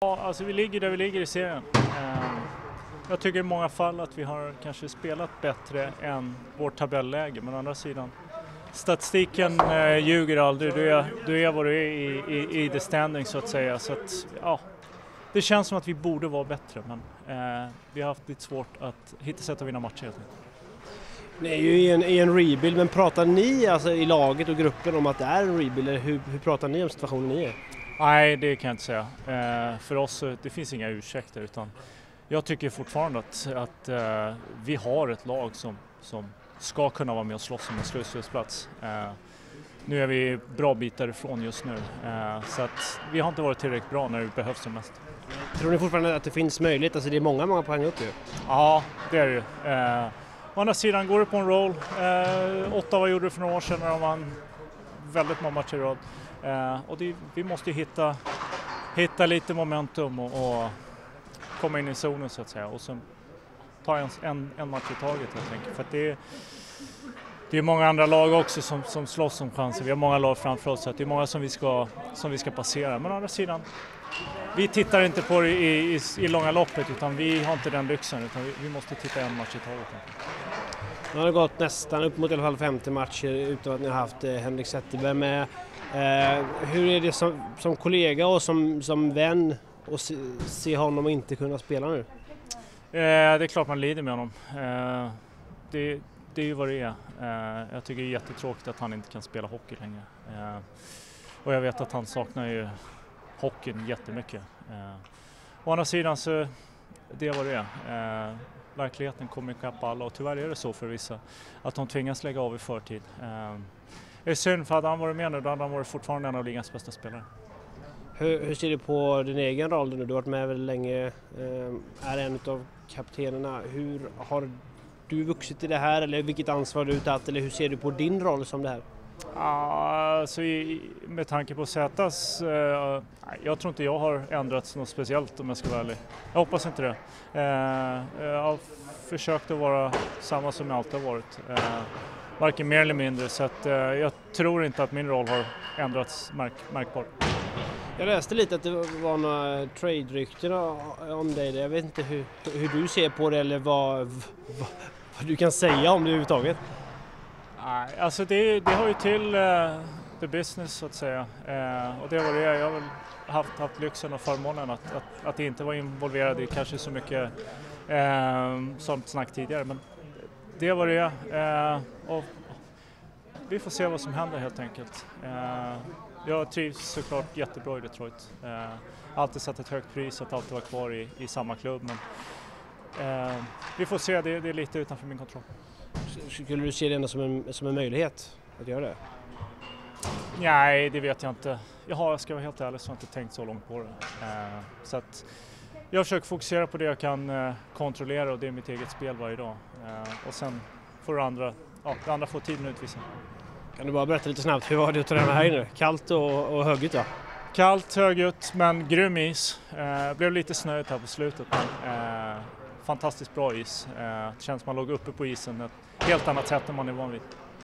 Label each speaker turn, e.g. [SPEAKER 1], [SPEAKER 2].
[SPEAKER 1] Ja, alltså vi ligger där vi ligger i serien. Ehm, jag tycker i många fall att vi har kanske spelat bättre än vårt tabelläge, men å andra sidan statistiken eh, ljuger aldrig. Du är, du är vad du är i, i, i the standing så att säga. Så att, ja, det känns som att vi borde vara bättre, men eh, vi har haft lite svårt att hitta sätt att vinna matcher helt enkelt.
[SPEAKER 2] Ni är ju i en, i en rebuild, men pratar ni alltså, i laget och gruppen om att det är en rebuild, eller hur, hur pratar ni om situationen ni är?
[SPEAKER 1] Nej, det kan jag inte säga. Eh, för oss, eh, det finns inga ursäkter utan jag tycker fortfarande att, att eh, vi har ett lag som, som ska kunna vara med och slåss om en slutspelsplats. Eh, nu är vi bra bitar ifrån just nu, eh, så att vi har inte varit tillräckligt bra när det behövs som mest.
[SPEAKER 2] Tror ni fortfarande att det finns möjlighet? Alltså det är många, många poäng upp ju.
[SPEAKER 1] Ja, det är det ju. Eh, å andra sidan går det på en roll. Eh, Ottawa gjorde det för några år sedan när de vann väldigt många matcher i rad. Eh, och det, vi måste ju hitta, hitta lite momentum och, och komma in i zonen så att säga och sen ta en, en, en match i taget helt enkelt. För att det, är, det är många andra lag också som, som slåss om chanser. Vi har många lag framför oss så att det är många som vi ska, som vi ska passera. Men å andra sidan, vi tittar inte på det i, i, i långa loppet utan vi har inte den lyxen utan vi, vi måste titta en match i taget.
[SPEAKER 2] Nu har det gått nästan upp mot i alla fall 50 matcher utan att ni har haft eh, Henrik Zetterberg med. Eh, hur är det som, som kollega och som, som vän att se, se honom inte kunna spela nu?
[SPEAKER 1] Eh, det är klart man lider med honom. Eh, det, det är ju vad det är. Eh, jag tycker det är jättetråkigt att han inte kan spela hockey längre. Eh, och jag vet att han saknar ju hockeyn jättemycket. Eh, å andra sidan så det är vad det är. Eh, Verkligheten kommer ikapp alla och tyvärr är det så för vissa att de tvingas lägga av i förtid. Ehm, det är synd för hade han varit med nu då hade han varit fortfarande en av ligans bästa spelare.
[SPEAKER 2] Hur, hur ser du på din egen roll nu? Du har varit med väldigt länge, ehm, är en av kaptenerna. Hur har du vuxit i det här eller vilket ansvar har du tagit eller hur ser du på din roll som det här?
[SPEAKER 1] Alltså i, med tanke på Zätas, eh, jag tror inte jag har ändrats något speciellt om jag ska vara ärlig. Jag hoppas inte det. Eh, eh, jag har försökt att vara samma som jag alltid har varit. Eh, varken mer eller mindre så att, eh, jag tror inte att min roll har ändrats märk, märkbart.
[SPEAKER 2] Jag läste lite att det var några trade-rykten om dig. Jag vet inte hur, hur du ser på det eller vad, vad, vad du kan säga om det överhuvudtaget.
[SPEAKER 1] Nej, alltså det, det har ju till uh, the business så att säga. Uh, och det var det jag har väl haft, haft lyxen och förmånen att, att, att inte vara involverad i kanske så mycket uh, sånt snack tidigare. Men det var det uh, och vi får se vad som händer helt enkelt. jag trivs såklart jättebra i Detroit. Uh, alltid satt ett högt pris att alltid vara kvar i, i samma klubb. Men, vi får se, det, det är lite utanför min kontroll.
[SPEAKER 2] Skulle du se det ändå som en, som en möjlighet att göra det?
[SPEAKER 1] Nej, det vet jag inte. Jag har, jag ska vara helt ärlig, så har jag inte tänkt så långt på det. Eh, så att jag försöker fokusera på det jag kan eh, kontrollera och det är mitt eget spel varje dag. Eh, och sen får det andra, ja, det andra får tiden utvisa.
[SPEAKER 2] Kan du bara berätta lite snabbt, hur var det att träna här inne? Kallt och, och högljutt va?
[SPEAKER 1] Kallt, högljutt, men grym is. Eh, blev lite snöigt här på slutet. Men, fantastiskt bra is. Eh, det känns som man låg uppe på isen ett helt annat sätt än man är van vid.